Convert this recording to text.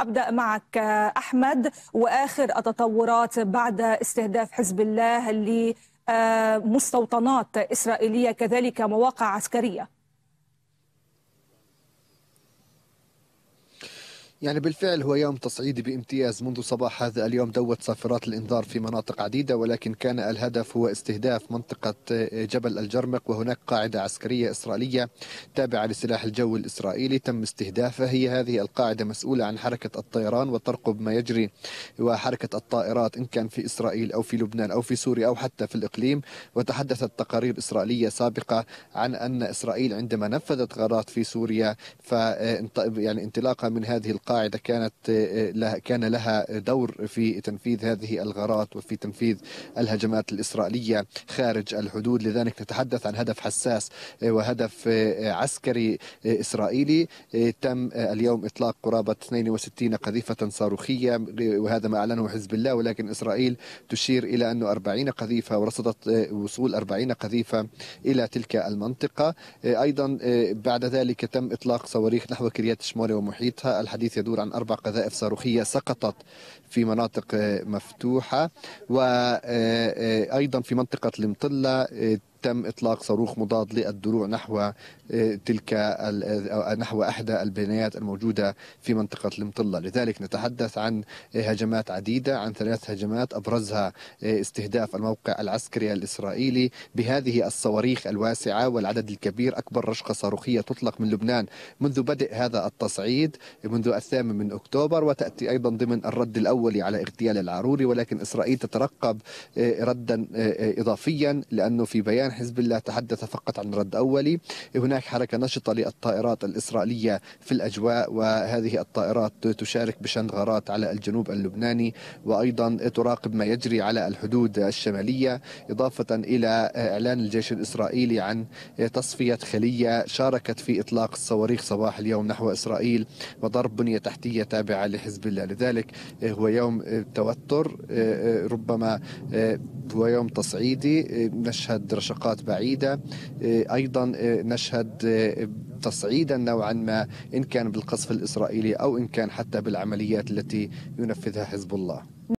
أبدأ معك أحمد. وآخر التطورات بعد استهداف حزب الله لمستوطنات إسرائيلية كذلك مواقع عسكرية. يعني بالفعل هو يوم تصعيدي بامتياز منذ صباح هذا اليوم دوت صافرات الانذار في مناطق عديدة ولكن كان الهدف هو استهداف منطقة جبل الجرمق وهناك قاعدة عسكرية إسرائيلية تابعة لسلاح الجو الإسرائيلي. تم استهدافها. هي هذه القاعدة مسؤولة عن حركة الطيران وترقب ما يجري وحركة الطائرات إن كان في إسرائيل أو في لبنان أو في سوريا أو حتى في الإقليم. وتحدثت تقارير إسرائيلية سابقة عن أن إسرائيل عندما نفذت غارات في سوريا ف يعني انطلاقا من هذه القاعدة القاعدة كانت لها كان لها دور في تنفيذ هذه الغارات وفي تنفيذ الهجمات الإسرائيلية خارج الحدود. لذلك نتحدث عن هدف حساس وهدف عسكري إسرائيلي. تم اليوم إطلاق قرابة 62 قذيفة صاروخية وهذا ما أعلنه حزب الله. ولكن إسرائيل تشير إلى أنه 40 قذيفة ورصدت وصول 40 قذيفة إلى تلك المنطقة. أيضا بعد ذلك تم إطلاق صواريخ نحو كريات شمولة ومحيطها. الحديث يدور عن أربع قذائف صاروخية سقطت في مناطق مفتوحة وأيضا في منطقة المطلة تم إطلاق صاروخ مضاد للدروع نحو تلك نحو إحدى البنايات الموجودة في منطقة المطله، لذلك نتحدث عن هجمات عديدة عن ثلاث هجمات أبرزها استهداف الموقع العسكري الإسرائيلي بهذه الصواريخ الواسعة والعدد الكبير. أكبر رشقة صاروخية تطلق من لبنان منذ بدء هذا التصعيد منذ الثامن من أكتوبر وتأتي أيضا ضمن الرد الاولي على اغتيال العروري ولكن إسرائيل تترقب ردا اضافيا لأنه في بيان حزب الله تحدث فقط عن رد أولي. هناك حركة نشطة للطائرات الإسرائيلية في الأجواء وهذه الطائرات تشارك بشن غارات على الجنوب اللبناني وأيضا تراقب ما يجري على الحدود الشمالية إضافة إلى إعلان الجيش الإسرائيلي عن تصفية خلية شاركت في إطلاق الصواريخ صباح اليوم نحو إسرائيل وضرب بنية تحتية تابعة لحزب الله. لذلك هو يوم توتر ربما هو يوم تصعيدي نشهد رشقات بعيدة أيضا نشهد تصعيدا نوعا ما إن كان بالقصف الإسرائيلي أو إن كان حتى بالعمليات التي ينفذها حزب الله.